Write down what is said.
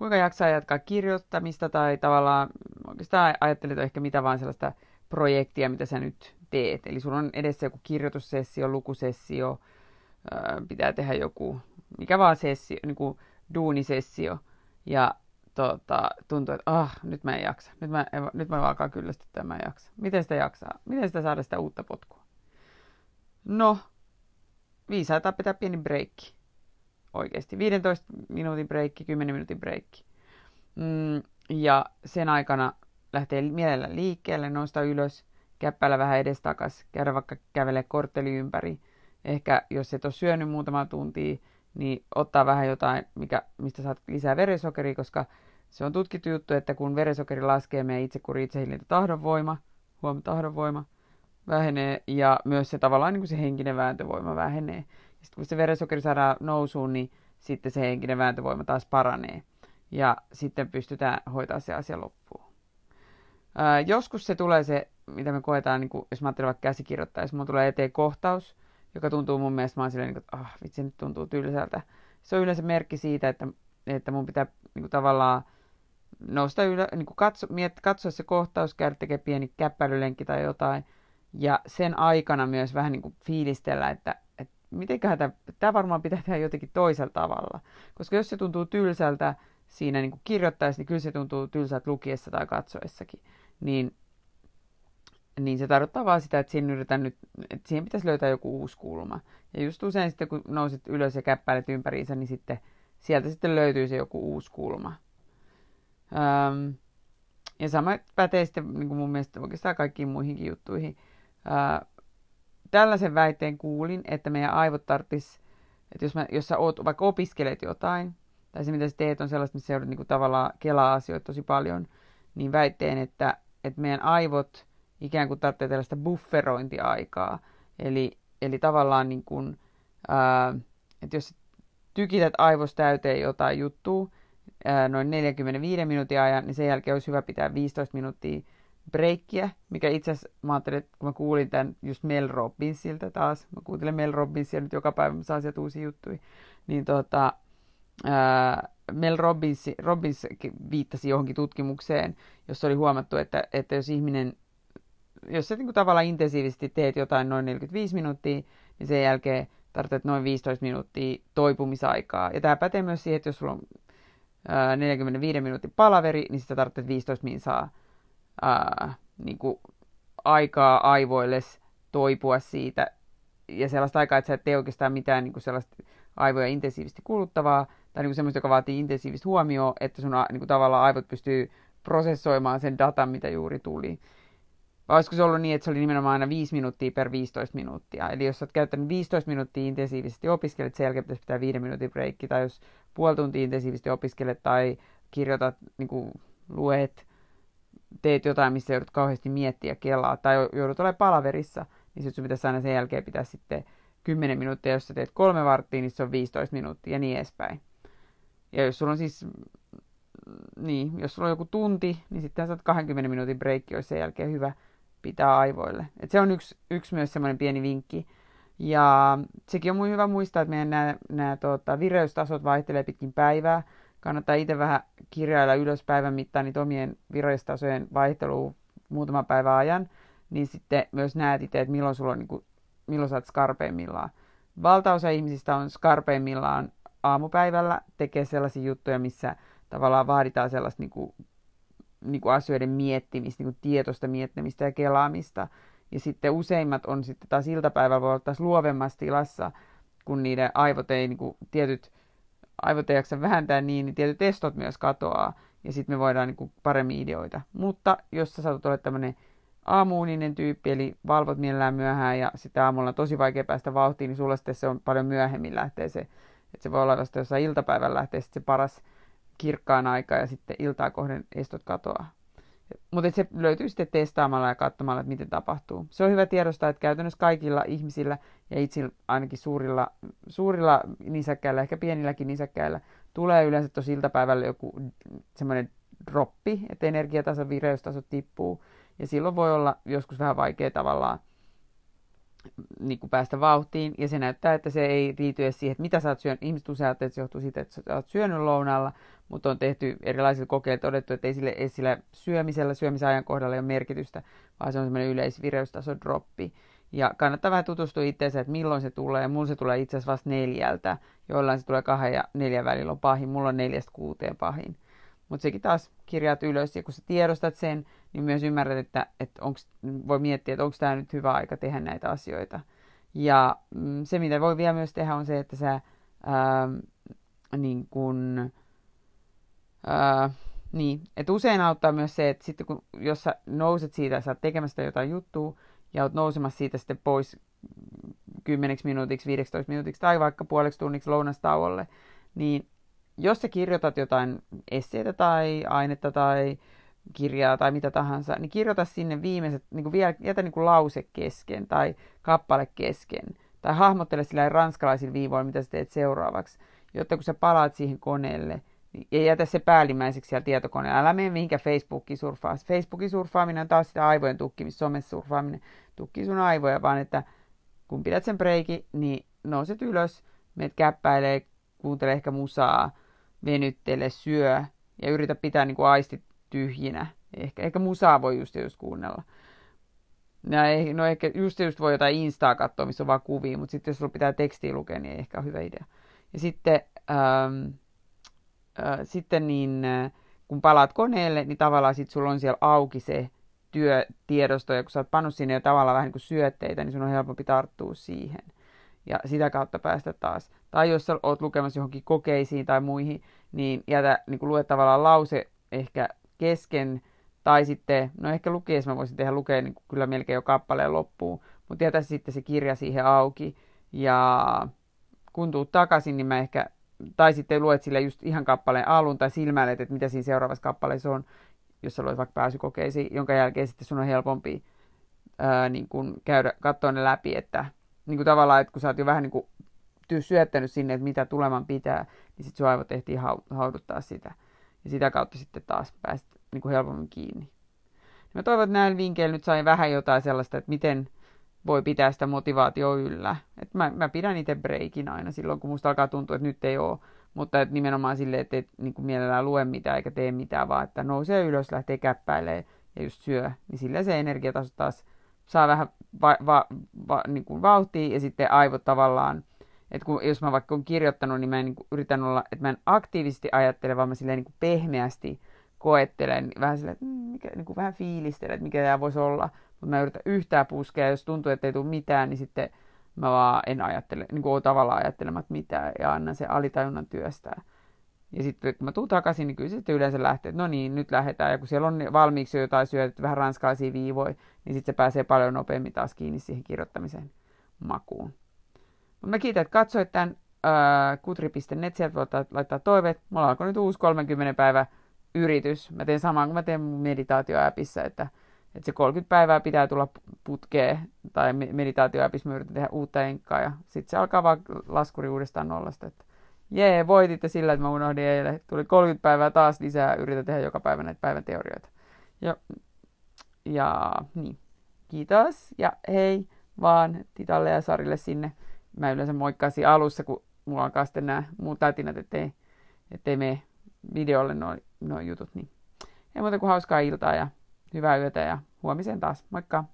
kuinka jaksaa jatkaa kirjoittamista tai tavallaan oikeastaan ajattelit ehkä mitä vaan sellaista projektia, mitä sä nyt teet. Eli sulla on edessä joku kirjoitussessio, lukusessio, pitää tehdä joku, mikä vaan sessio, niin kuin duunisessio. Ja tota, tuntuu, että ah, nyt mä en jaksa. Nyt mä, nyt mä alkaa kyllästyä, että mä en jaksa. Miten sitä jaksaa? Miten sitä saada sitä uutta potkua? No, viisaita pitää pieni breikki. Oikeasti. 15 minuutin breikki, 10 minuutin breikki. Mm, ja sen aikana lähtee mielellä liikkeelle, nousta ylös, käppäillä vähän edestakas, käydä vaikka kävele kortteli ympäri. Ehkä jos et ole syönyt muutama tuntia, niin ottaa vähän jotain, mikä, mistä saat lisää verensokeria, koska se on tutkittu juttu, että kun veresokeri laskee, meidän itsekuri, itsehillintä, tahdonvoima, huom, tahdonvoima vähenee ja myös se tavallaan niin kuin se henkinen vääntövoima vähenee. Sitten kun se veresokeri saadaan nousuun, niin sitten se henkinen vääntövoima taas paranee ja sitten pystytään hoitaa se asia loppuun. Ää, joskus se tulee se, mitä me koetaan, niin kuin, jos mä ajattelen vaikka käsikirjoittaa, jos mulla tulee eteen kohtaus, joka tuntuu mun mielestä, mä oon silleen, niin kuin, ah, vitsi, nyt tuntuu tylsältä. Se on yleensä merkki siitä, että, että mun pitää niin kuin, tavallaan nousta ylö, niin kuin katso, miet, katsoa se kohtaus, käydä tekemään pieni käppäilylenkki tai jotain, ja sen aikana myös vähän niin kuin fiilistellä, että mitenköhän tämä, tämä varmaan pitää tehdä jotenkin toisella tavalla. Koska jos se tuntuu tylsältä siinä niin kuin kirjoittaessa, niin kyllä se tuntuu tylsältä lukiessa tai katsoessakin. Niin, niin se tarkoittaa vaan sitä, että siihen, yritän nyt, että siihen pitäisi löytää joku uusi kulma. Ja just usein sitten, kun nousit ylös ja käppäilet ympäriinsä, niin sitten sieltä sitten löytyy se joku uusi kulma. Öm, ja sama pätee sitten niin kuin mun mielestä oikeastaan kaikkiin muihinkin juttuihin. Öö, tällaisen väitteen kuulin, että meidän aivot tarttis, että jos, mä, jos sä oot, vaikka opiskelet jotain, tai se mitä sä teet on sellaista, missä joudut niin kuin, tavallaan kelaa asioita tosi paljon, niin väitteen, että, että meidän aivot ikään kuin tarvitsee tällaista bufferointiaikaa. Eli, eli tavallaan niin kuin, ää, että jos tykität aivosta täyteen jotain juttua noin 45 minuutin ajan, niin sen jälkeen olisi hyvä pitää 15 minuuttia breikkiä, mikä itse asiassa, mä ajattelin, että kun mä kuulin tämän just Mel Robbinsilta taas, mä kuuntelen Mel Robbinsia nyt joka päivä, mä saan sieltä uusia juttuja, niin tota, ää, Mel Robbins, Robbins viittasi johonkin tutkimukseen, jossa oli huomattu, että, että jos ihminen, jos sä niin tavallaan intensiivisesti teet jotain noin 45 minuuttia, niin sen jälkeen tarvitset noin 15 minuuttia toipumisaikaa. Ja tämä pätee myös siihen, että jos sulla on ää, 45 minuutin palaveri, niin sitä tarvitset 15 minsaa ää, niin kuin aikaa aivoilles toipua siitä. Ja sellaista aikaa, että sä et tee oikeastaan mitään niin kuin sellaista aivoja intensiivisesti kuluttavaa, tai niin kuin semmoista, joka vaatii intensiivistä huomioon, että sun niin kuin tavallaan aivot pystyy prosessoimaan sen datan, mitä juuri tuli. Vai olisiko se ollut niin, että se oli nimenomaan aina 5 minuuttia per 15 minuuttia? Eli jos olet käyttänyt 15 minuuttia intensiivisesti opiskelet, sen jälkeen pitäisi pitää 5 minuutin breikki, tai jos puoli tuntia intensiivisesti opiskelet tai kirjoitat, niin kuin luet, teet jotain, missä joudut kauheasti miettiä kelaa, tai joudut olemaan palaverissa, niin sitten sun pitäisi aina sen jälkeen pitää sitten 10 minuuttia, jos sä teet kolme varttia, niin se on 15 minuuttia ja niin edespäin. Ja jos sulla on siis, niin, jos sulla on joku tunti, niin sitten saat 20 minuutin breikki, olisi sen jälkeen hyvä pitää aivoille. Et se on yksi, yksi myös semmoinen pieni vinkki. Ja sekin on hyvä muistaa, että meidän nämä, nämä tuota, vireystasot vaihtelee pitkin päivää. Kannattaa itse vähän kirjailla ylös päivän mittaan niitä omien vireystasojen vaihtelua muutaman päivän ajan. Niin sitten myös näet itse, että milloin, sulla on, niin kuin, milloin sä oot skarpeimmillaan. Valtaosa ihmisistä on skarpeimmillaan aamupäivällä tekee sellaisia juttuja, missä tavallaan vaaditaan sellaista niin kuin, niin kuin asioiden miettimistä, niin kuin tietoista miettimistä ja kelaamista. Ja sitten useimmat on sitten taas iltapäivällä voi olla taas luovemmassa tilassa, kun niiden aivot ei, niin kuin, tietyt aivot ei jaksa vähentää niin, niin tietyt testot myös katoaa. Ja sitten me voidaan niin kuin, paremmin ideoida. Mutta jos sä saat olla tämmöinen aamuuninen tyyppi, eli valvot mielellään myöhään ja sitten aamulla on tosi vaikea päästä vauhtiin, niin sulla sitten se on paljon myöhemmin lähtee se että se voi olla vasta jossain iltapäivällä lähtee se paras kirkkaan aika ja sitten iltaa kohden estot katoaa. Mutta se löytyy sitten testaamalla ja katsomalla, että miten tapahtuu. Se on hyvä tiedostaa, että käytännössä kaikilla ihmisillä ja itse ainakin suurilla, suurilla nisäkkäillä, ehkä pienilläkin nisäkkäillä, tulee yleensä tuossa iltapäivällä joku semmoinen droppi, että energiataso, vireystaso tippuu. Ja silloin voi olla joskus vähän vaikea tavallaan niin kuin päästä vauhtiin, ja se näyttää, että se ei liity edes siihen, että mitä sä oot syönyt. Ihmiset usein että se johtuu siitä, että sä oot syönyt lounalla, mutta on tehty erilaisia kokeita, todettu, että ei sille, ei sillä syömisellä, syömisajan kohdalla ole merkitystä, vaan se on semmoinen yleisvireystaso droppi. Ja kannattaa vähän tutustua itseensä, että milloin se tulee. Mulla se tulee itse asiassa vasta neljältä, joillain se tulee kahden ja neljän välillä on pahin. Mulla on neljästä kuuteen pahin. Mutta sekin taas kirjaat ylös, ja kun sä tiedostat sen, niin myös ymmärrät, että, että onks, voi miettiä, että onko tämä nyt hyvä aika tehdä näitä asioita. Ja mm, se, mitä voi vielä myös tehdä, on se, että sä ää, niin kun, ää, niin, että usein auttaa myös se, että sitten kun, jos sä nouset siitä, sä oot tekemästä jotain juttua, ja oot nousemassa siitä sitten pois 10 minuutiksi, 15 minuutiksi tai vaikka puoleksi tunniksi lounastauolle, niin jos sä kirjoitat jotain esseitä tai ainetta tai kirjaa tai mitä tahansa, niin kirjoita sinne viimeiset, niin kuin vielä, jätä niin kuin lause kesken tai kappale kesken. Tai hahmottele sillä ranskalaisilla viivoilla, mitä sä teet seuraavaksi, jotta kun sä palaat siihen koneelle, ei jätä se päällimmäiseksi siellä tietokoneella. Älä mene mihinkä Facebookiin surfaa. Facebookin surfaaminen on taas sitä aivojen tukkimista, somessa surfaaminen tukkii sun aivoja, vaan että kun pidät sen breiki, niin nouset ylös, meet käppäilee, kuuntele ehkä musaa, venyttele, syö ja yritä pitää niin kuin aistit tyhjinä. Ehkä, ehkä musaa voi just just kuunnella. Ja ei, no ehkä just just voi jotain Instaa katsoa, missä on vaan kuvia, mutta sitten jos sulla pitää tekstiä lukea, niin ei ehkä ole hyvä idea. Ja sitten, ähm, äh, sitten niin, äh, kun palaat koneelle, niin tavallaan sitten sulla on siellä auki se työtiedosto, ja kun sä oot pannut sinne jo tavallaan vähän niin kuin syötteitä, niin sun on helpompi tarttua siihen. Ja sitä kautta päästä taas. Tai jos sä oot lukemassa johonkin kokeisiin tai muihin, niin jätä niin kuin lue tavallaan lause ehkä kesken, tai sitten, no ehkä lukiessa mä voisin tehdä lukea niin kyllä melkein jo kappaleen loppuun, mutta jätä sitten se kirja siihen auki, ja kun tuut takaisin, niin mä ehkä, tai sitten luet sille just ihan kappaleen alun, tai silmäilet, että mitä siinä seuraavassa kappaleessa on, jos sä luet vaikka pääsykokeisiin, jonka jälkeen sitten sun on helpompi ää, niin kun käydä, katsoa ne läpi, että niin kuin tavallaan, että kun sä oot jo vähän niin kuin syöttänyt sinne, että mitä tuleman pitää, niin sitten sun aivot ehtii hauduttaa sitä. Ja sitä kautta sitten taas päästä niin kuin helpommin kiinni. Ja mä toivon, että näillä vinkkeillä nyt sain vähän jotain sellaista, että miten voi pitää sitä motivaatio yllä. Et mä, mä pidän itse breikin aina silloin, kun musta alkaa tuntua, että nyt ei ole. Mutta et nimenomaan silleen, että et niin mielellään lue mitään eikä tee mitään, vaan että nousee ylös, lähtee käppäilee ja just syö. Niin sillä se energiataso taas saa vähän va, va, va, niin kuin vauhtia ja sitten aivot tavallaan, että kun, jos mä vaikka olen kirjoittanut, niin mä en niin kuin, yritän olla, että mä en aktiivisesti ajattele, vaan mä silleen niin kuin pehmeästi koettelen, vähän silleen, että mm, mikä, niin kuin vähän fiilistelen, että mikä tämä voisi olla, mutta mä yritän yhtään puskea, jos tuntuu, että ei tule mitään, niin sitten mä vaan en ajattele, niin kuin tavallaan ajattelemat mitään ja annan se alitajunnan työstää. Ja sitten kun mä tuun takaisin, niin kyllä sitten yleensä lähtee, että no niin, nyt lähdetään. Ja kun siellä on valmiiksi jotain syötetty, vähän ranskalaisia viivoja, niin sitten se pääsee paljon nopeammin taas kiinni siihen kirjoittamisen makuun. Mutta mä kiitän, että katsoit tämän äh, kutri.net, sieltä voit laittaa toiveet. Mulla alkoi nyt uusi 30 päivä yritys. Mä teen samaa kuin mä teen meditaatioäpissä, että, että se 30 päivää pitää tulla putkeen, tai meditaatioäpissä mä yritän tehdä uutta enkkaa, ja sitten se alkaa vaan laskuri uudestaan nollasta, että jee, voititte sillä, että mä unohdin eilen. Tuli 30 päivää taas lisää, yritän tehdä joka päivä näitä päivän teorioita. Ja, ja niin, kiitos ja hei vaan Titalle ja Sarille sinne. Mä yleensä moikkaisin alussa, kun mulla alkaa sitten nämä muut tätinät, ettei, ettei mene videolle noin noi jutut. Niin. Ei muuta kuin hauskaa iltaa ja hyvää yötä ja huomiseen taas. Moikka!